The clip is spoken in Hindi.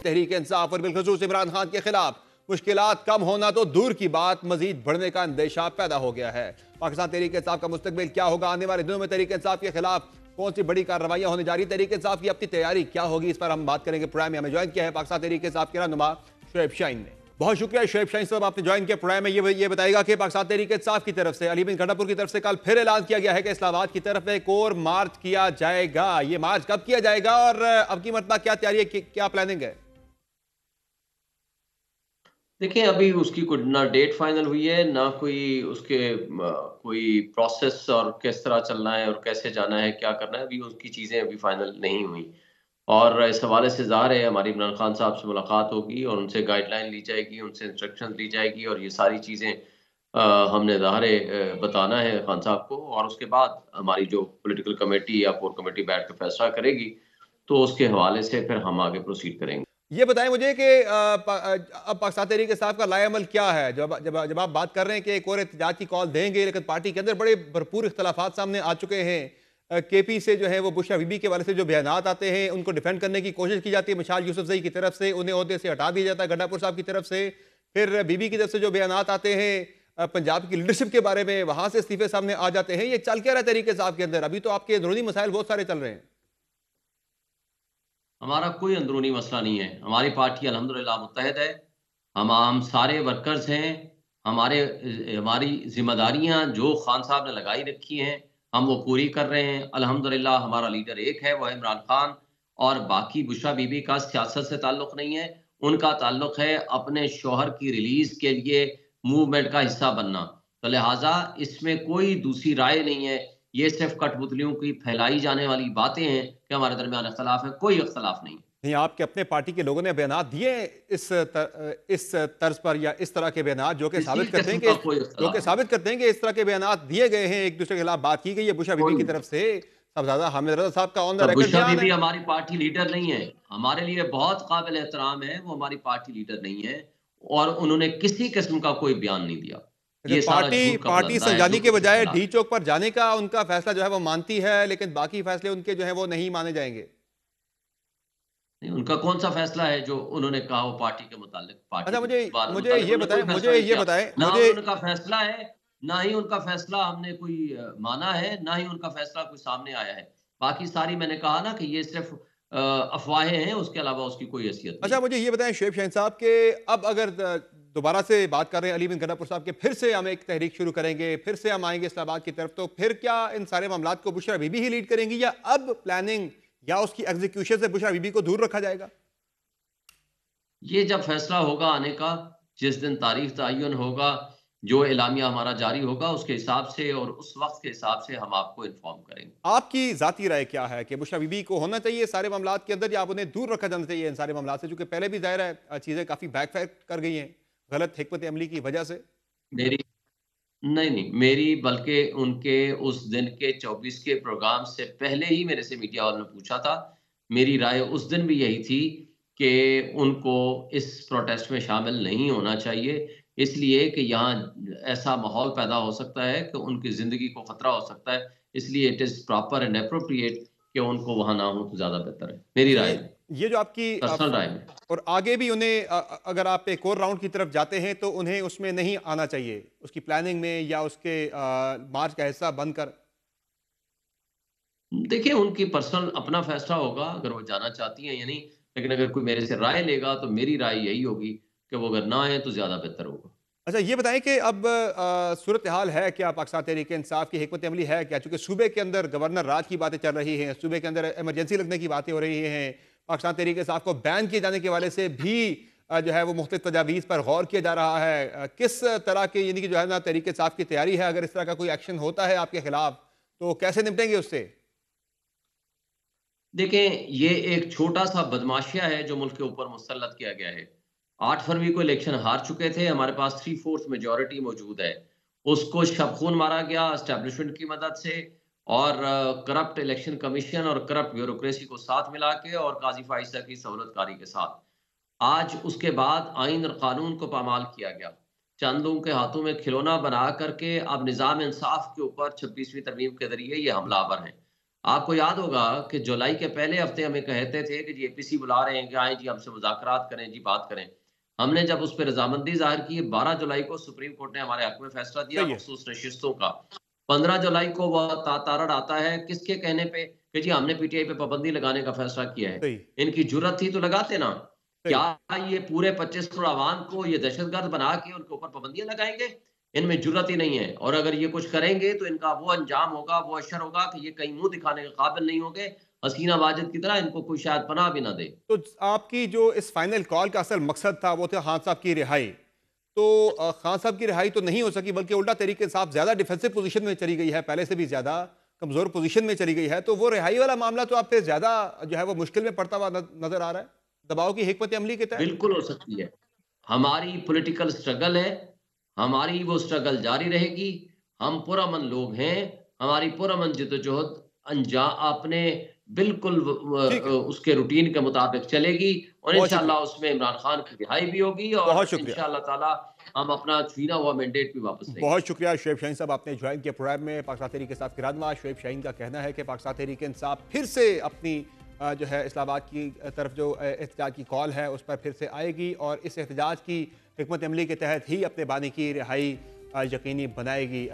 तहरीक इंसाफ और बिलखसूस इमरान खान के खिलाफ। मुश्किल कम होना तो दूर की बात, मजीद बढ़ने का अंदेशा पैदा हो गया है। पाकिस्तान तहरीक इंसाफ का मुस्तबिल क्या होगा? आने वाले दिनों में तहरीक इंसाफ के खिलाफ कौन सी बड़ी कार्रवाइयाँ होने जा रही? तहरीक इंसाफ की अपनी तैयारी क्या होगी? इस पर हम बात करेंगे। प्रोग्राम में हमें ज्वाइन किया है पाकिस्तान तहरीक इंसाफ के रहनुमा शुएब शाइन ने। बहुत शुक्रिया शुएब शाइन साहब, आपने ज्वाइन किया प्रोग्राम में। ये ये बताएगा कि पाकिस्तान तहरीक इंसाफ की तरफ़ से, अली बिन गंडापुर की तरफ़ से कल फिर ऐलान किया गया है कि इस्लामाबाद की तरफ़ एक और मार्च किया जाएगा। ये मार्च कब किया जाएगा और अब की मतलब क्या तैयारी है? क्या प्लानिंग है? देखिए, अभी उसकी कोई, ना डेट फाइनल हुई है, ना कोई उसके कोई प्रोसेस और किस तरह चलना है और कैसे जाना है, क्या करना है, अभी उसकी चीज़ें अभी फाइनल नहीं हुई। और इस हवाले से ज़ाहिर है, हमारी इमरान खान साहब से मुलाकात होगी और उनसे गाइडलाइन ली जाएगी, उनसे इंस्ट्रक्शन ली जाएगी और ये सारी चीज़ें हमने ज़ाहिर बताना है खान साहब को। और उसके बाद हमारी जो पोलिटिकल कमेटी या कोर कमेटी बैठ कर फैसला करेगी तो उसके हवाले से फिर हम आगे प्रोसीड करेंगे। ये बताएँ मुझे कि अब पाकिस्तान तहरीक साहब का लाएमल क्या है? जब जब जब आप बात कर रहे हैं कि एक और एहतजाज की कॉल देंगे, लेकिन पार्टी के अंदर बड़े भरपूर इख्तलाफात सामने आ चुके हैं। के पी से जो है वो बुशा बीबी के वाले से जो बयान आते हैं, उनको डिफेंड करने की कोशिश की जाती है। मिशाल यूसुफ जई की तरफ़ से, उन्हें अहदे से हटा दिया जाता है गंडापुर साहब की तरफ़ से। फिर बीबी की तरफ़ से जो बयान आते हैं पंजाब की लीडरशिप के बारे में, वहाँ से इस्तीफे सामने आ जाते हैं। ये चल क्या रहा है तरीके साहब के अंदर? अभी तो आपके अंदरूनी मसाइल बहुत सारे चल रहे हैं। हमारा कोई अंदरूनी मसला नहीं है। हमारी पार्टी अलहमदिल्ला मुतहद है। हम हम सारे वर्कर्स हैं। हमारे, हमारी जिम्मेदारियाँ जो खान साहब ने लगाई रखी हैं, हम वो पूरी कर रहे हैं। अल्हम्दुलिल्लाह हमारा लीडर एक है वह इमरान खान। और बाकी बुशा बीबी का सियासत से ताल्लुक़ नहीं है। उनका ताल्लुक़ है अपने शोहर की रिलीज़ के लिए मूवमेंट का हिस्सा बनना। तो लिहाजा इसमें कोई दूसरी राय नहीं है। ये सिर्फ़ कठपुतलियों की फैलाई जाने वाली बातें हैं। कि हमारे दरमियान अख्तलाफ है कोई अख्तलाफ नहीं नहीं आपके अपने पार्टी के लोगों ने बयान दिए इस तर, इस तर्ज पर या इस तरह के बयान जो कि साबित करते हैं कि जो कि साबित करते हैं कि इस तरह के बयान दिए गए हैं एक दूसरे के खिलाफ बात की गई है बुशा बीबी की तरफ़ से। सब ज़्यादा हामिद रजा साहब का ऑन द बुशा बीबी हमारी पार्टी लीडर नहीं है। हमारे लिए बहुत काबिल एहतराम है वो हमारी पार्टी लीडर नहीं है और उन्होंने किसी किस्म का कोई बयान नहीं दिया। पार्टी पार्टी संजानी के बजाय डी चौक पर जाने का उनका फैसला जो है वो मानती है लेकिन बाकी फैसले उनके जो है वो नहीं माने जाएँगे। नहीं उनका कौन सा फैसला है जो उन्होंने कहा वो पार्टी के मुतालिक? अच्छा मुझे मुझे ये बताएँ मुझे ये बताएँ मुझे उनका फैसला है ना ही उनका फैसला हमने कोई माना है ना ही उनका फैसला कोई सामने आया है। बाकी सारी मैंने कहा ना कि ये सिर्फ़ अफवाहें हैं उसके अलावा उसकी कोई हैसियत अच्छा मुझे ये बताएँ शेब शहन साहब के अब अगर दोबारा से बात कर रहे हैं अली बिन गनापुर साहब के। फिर से हम एक तहरीक शुरू करेंगे फिर से हम आएँगे इस्लामाबाद की तरफ़। तो फिर क्या इन सारे मामला को बुशरा बीबी ही लीड करेंगी या अब प्लानिंग या उसकी एग्जीक्यूशन से बुशरा बीबी को दूर रखा जाएगा? ये जब फैसला होगा आने का जिस दिन तारीख तयन होगा जो इलामिया हमारा जारी होगा उसके हिसाब से और उस वक्त के हिसाब से हम आपको इन्फॉर्म करेंगे। आपकी जाती राय क्या है कि बुशरा बीबी को होना चाहिए सारे मामला के अंदर या आप उन्हें दूर रखा जाना चाहिए इन सारे मामला से? चूँकि पहले भी ज़ाहिर है चीज़ें काफ़ी बैक कर गई हैं। गलत हमत अमली की वजह से? मेरी, नहीं नहीं, मेरी, बल्कि उनके उस दिन के 24 के प्रोग्राम से पहले ही मेरे से मीडिया वालों ने पूछा था। मेरी राय उस दिन भी यही थी कि उनको इस प्रोटेस्ट में शामिल नहीं होना चाहिए। इसलिए कि यहाँ ऐसा माहौल पैदा हो सकता है कि उनकी ज़िंदगी को ख़तरा हो सकता है। इसलिए it is proper and appropriate कि उनको वहाँ ना हो तो ज़्यादा बेहतर है। मेरी राय। ये जो आपकी आप, और आगे भी उन्हें अगर आप एक और राउंड की तरफ़ जाते हैं तो उन्हें उसमें नहीं आना चाहिए। उसकी प्लानिंग में या उसके मार्च का हिस्सा बनकर। देखिए उनकी पर्सनल अपना फैसला होगा अगर वो जाना चाहती हैं यानी लेकिन अगर कोई मेरे से राय लेगा तो मेरी राय यही होगी कि वो अगर ना आए तो ज़्यादा बेहतर होगा। अच्छा ये बताएँ कि अब सूरत हाल है क्या? पाकिस्तान तहरीक इंसाफ की हमत अमली है क्या? चूँकि सूबे के अंदर गवर्नर राज की बातें चल रही हैं सूबे के अंदर एमरजेंसी लगने की बातें हो रही हैं पाकिस्तान तरीके साफ़ को बैन किए जाने के वाले से भी जो है वो मुख्त तजावीज़ पर गौर किया जा रहा है। किस तरह के, यानी कि जो है ना तरीके साफ़ की तैयारी है? अगर इस तरह का कोई एक्शन होता है आपके खिलाफ तो कैसे निपटेंगे उससे? देखें ये एक छोटा सा बदमाशिया है जो मुल्क के ऊपर मुसलत किया गया है। आठ फरवरी को इलेक्शन हार चुके थे। हमारे पास थ्री फोर्थ मेजोरिटी मौजूद है। उसको शबखून मारा गया स्टैब्लिशमेंट की मदद से। और करप्ट इलेक्शन कमीशन और करप्ट ब्यूरोक्रेसी को साथ मिला के और काजी फाइसा की सहूलतकारी के साथ। आज उसके बाद आइन और कानून को पामाल किया गया। चंद लोगों के हाथों में खिलौना बना करके अब निज़ाम इंसाफ के ऊपर छब्बीसवीं तरमीम के ज़रिए ये हमलावर हैं। आपको याद होगा कि जुलाई के पहले हफ़्ते हमें कहते थे कि जी एपीसी बुला रहे हैं कि आए जी हमसे मुजाकरात करें जी बात करें। हमने जब उस पर रजामंदी ज़ाहिर की बारह जुलाई को सुप्रीम कोर्ट ने हमारे हक में फैसला दिया मखसूस नशिस्तों का। पंद्रह जुलाई को वह तारड़ आता है। किसके कहने पे? कि जी हमने पीटीआई पे पाबंदी लगाने का फैसला किया है। इनकी ज़रूरत थी तो लगाते ना। क्या ये पूरे पच्चीस करोड़ आवाम को ये दहशतगर्द बना के उनके ऊपर पाबंदियाँ लगाएँगे? इनमें ज़रूरत ही नहीं है। और अगर ये कुछ करेंगे तो इनका वो अंजाम होगा वो अशर होगा कि ये कहीं मुँह दिखाने के काबिल नहीं होंगे। हसीना वाजिद की तरह इनको कोई शायद पनाह भी ना दे। तो आपकी जो इस फाइनल कॉल का असल मकसद था वो था खान साहब की रिहाई। तो खान साहब की रिहाई तो नहीं हो सकी, बल्कि उल्टा तरीके साहब ज़्यादा डिफेंसिव पोजीशन में चली गई है, पहले से भी ज़्यादा कमज़ोर पोजीशन में चली गई है तो वो रिहाई वाला मामला तो आप पे ज़्यादा जो है वो मुश्किल में पड़ता हुआ नज़र आ रहा है? दबाव की हिकमत अमली के तहत? बिल्कुल हो सकती है। हमारी पोलिटिकल स्ट्रगल है, हमारी वो स्ट्रगल जारी रहेगी, हम पुरमन लोग हैं, हमारी पुरमन जिदोजहद अंजा अपने बिल्कुल उसके रूटीन के मुताबिक चलेगी और इंशाल्लाह उसमें इमरान खान की रिहाई भी होगी और इंशाल्लाह ताला हम अपना छीना हुआ मैंडेट भी वापस बहुत शुक्रिया शुएब शाहीन साहब आपने ज्वाइन किया प्रोग्राम में। पाकिस्तान तहरीक इंसाफ के शुएब शाहीन का कहना है कि पाकिस्तान तहरीक इंसाफ फिर से अपनी जो है इस्लामाबाद की तरफ़ जो एहतजाज की कॉल है उस पर फिर से आएगी और इस एहतजाज की हमत अमली के तहत ही अपने बानी की रिहाई यकीनी बनाएगी।